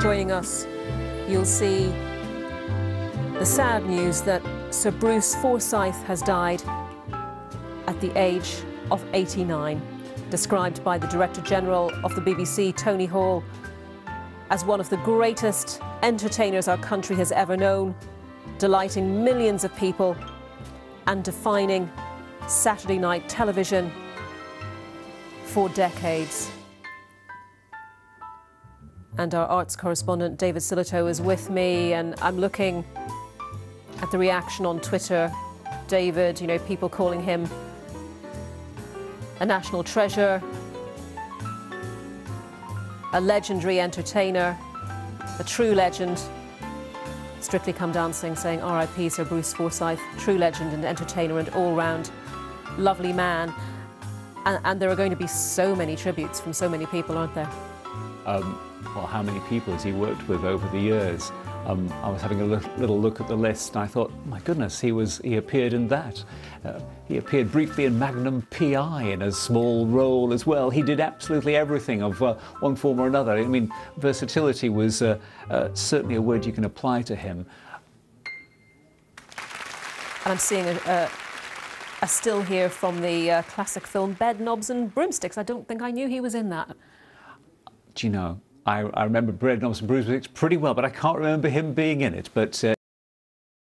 joining us, you'll see the sad news that Sir Bruce Forsyth has died at the age of 89, described by the Director General of the BBC, Tony Hall, as one of the greatest entertainers our country has ever known, delighting millions of people and defining Saturday night television for decades. And our arts correspondent David Sillito is with me, and I'm looking at the reaction on Twitter. David, you know, people calling him a national treasure, a legendary entertainer, a true legend. Strictly Come Dancing saying RIP Sir Bruce Forsyth, true legend and entertainer and all-round lovely man. And, and, there are going to be so many tributes from so many people, aren't there? Um, well, how many people has he worked with over the years? Um, I was having a little look at the list and I thought, my goodness, he was he appeared in that. Uh, he appeared briefly in Magnum PI in a small role as well. He did absolutely everything of uh, one form or another. I mean, versatility was uh, uh certainly a word you can apply to him. And I'm seeing a, a, a still here from the uh, classic film Bedknobs and Broomsticks. I don't think I knew he was in that. Do you know, I, I remember Bedknobs and Broomsticks pretty well, but I can't remember him being in it. But uh,